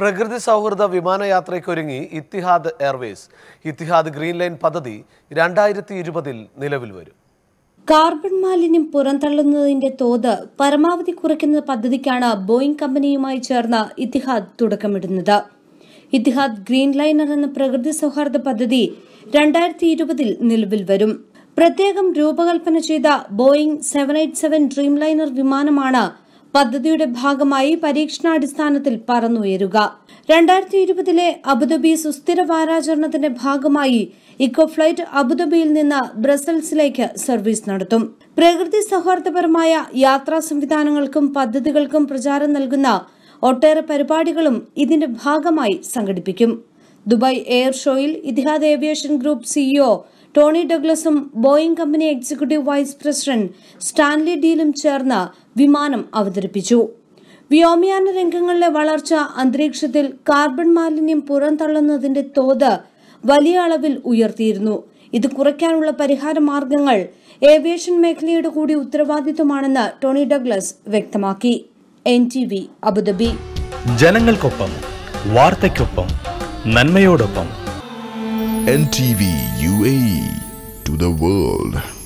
പ്രകൃതി സൗഹൃദ വിമാനയാത്രയ്ക്കൊരുങ്ങി Etihad airways Etihad green line പദ്ധതി രണ്ടായിരത്തി ഇരുപതിൽ നിലവിൽ വരും. കാർബൺ മാലിന്യം പുറന്തള്ളുന്നതിന്റെ തോത് പരമാവധി കുറയ്ക്കുന്ന പദ്ധതിക്കാണ് ബോയിംഗ് കമ്പനിയുമായി ചേർന്ന് ഇത്തിഹാദ് തുടക്കമിടുന്നത്. ഇത്തിഹാദ് ഗ്രീൻ ലൈനർ എന്ന പ്രകൃതി സൗഹാർദ്ദ പദ്ധതി രണ്ടായിരത്തി ഇരുപതിൽ നിലവിൽ വരും. പ്രത്യേകം രൂപകൽപ്പന ചെയ്ത Boeing seven eight seven dreamliner വിമാനമാണ് പദ്ധതിയുടെ ഭാഗമായി പരീക്ഷണാടിസ്ഥാനത്തിൽ പറന്നുയരുക. രണ്ടായിരത്തി ഇരുപതിലെ അബുദാബി സുസ്ഥിര വാരാചരണത്തിന്റെ ഭാഗമായി ഇക്കോ ഫ്ലൈറ്റ് അബുദാബിയിൽ നിന്ന് ബ്രസൽസിലേക്ക് സർവീസ് നടത്തും. പ്രകൃതി സൗഹാർദ്ദപരമായ യാത്രാ സംവിധാനങ്ങൾക്കും പദ്ധതികൾക്കും പ്രചാരം നൽകുന്ന ഒട്ടേറെ പരിപാടികളും ഇതിന്റെ ഭാഗമായി സംഘടിപ്പിക്കും. ദുബായ് എയർ ഷോയിൽ Etihad aviation group CEO Tony ഡഗ്ലസും Boeing company executive vice president Stanley ഡീലും ചേർന്ന് വിമാനം അവതരിപ്പിച്ചു. വ്യോമയാന രംഗങ്ങളിലെ വളർച്ച അന്തരീക്ഷത്തിൽ കാർബൺ മാലിന്യം പുറന്തള്ളുന്നതിന്റെ തോത് വലിയ അളവിൽ ഉയർത്തിയിരുന്നു. ഇത് കുറയ്ക്കാനുള്ള പരിഹാര മാർഗങ്ങൾ ഏവിയേഷൻ മേഖലയുടെ കൂടി ഉത്തരവാദിത്വമാണെന്ന് ടോണി ഡഗ്ലസ് വ്യക്തമാക്കി. N T V Abu Dhabi. ജനങ്ങൾക്കൊപ്പം വാർത്തയ്ക്കൊപ്പം നന്മയോടൊപ്പം. N T V U A to the world.